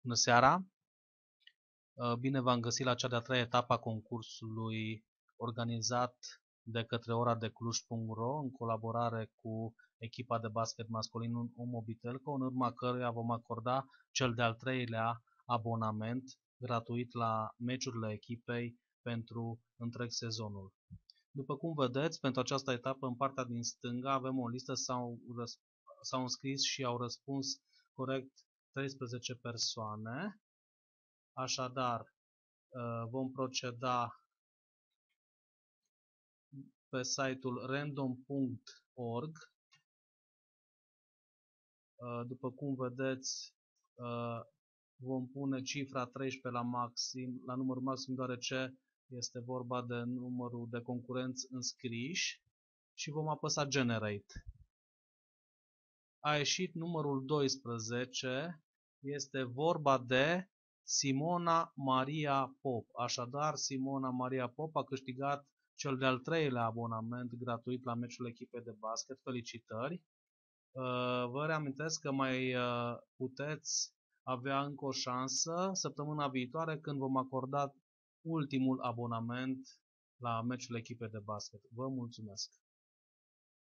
Bună seara! Uh, bine v-am găsit la cea de-a treia etapă a concursului organizat de către ora de Cluj.ro în colaborare cu echipa de basket masculin Umobitelco, în urma căruia vom acorda cel de-al treilea abonament gratuit la meciurile echipei pentru întreg sezonul. După cum vedeți, pentru această etapă, în partea din stânga, avem o listă, s-au înscris și au răspuns corect 13 persoane. Așadar, uh, vom proceda pe site-ul random.org. Uh, după cum vedeți, uh, vom pune cifra 13 la maxim, la numărul maxim deoarece este vorba de numărul de concurenți înscriși și vom apăsa Generate. A ieșit numărul 12, este vorba de Simona Maria Pop. Așadar, Simona Maria Pop a câștigat cel de-al treilea abonament gratuit la meciul echipei de basket. Felicitări! Uh, vă reamintesc că mai uh, puteți avea încă o șansă săptămâna viitoare când vom acorda ultimul abonament la meciul echipei de basket. Vă mulțumesc!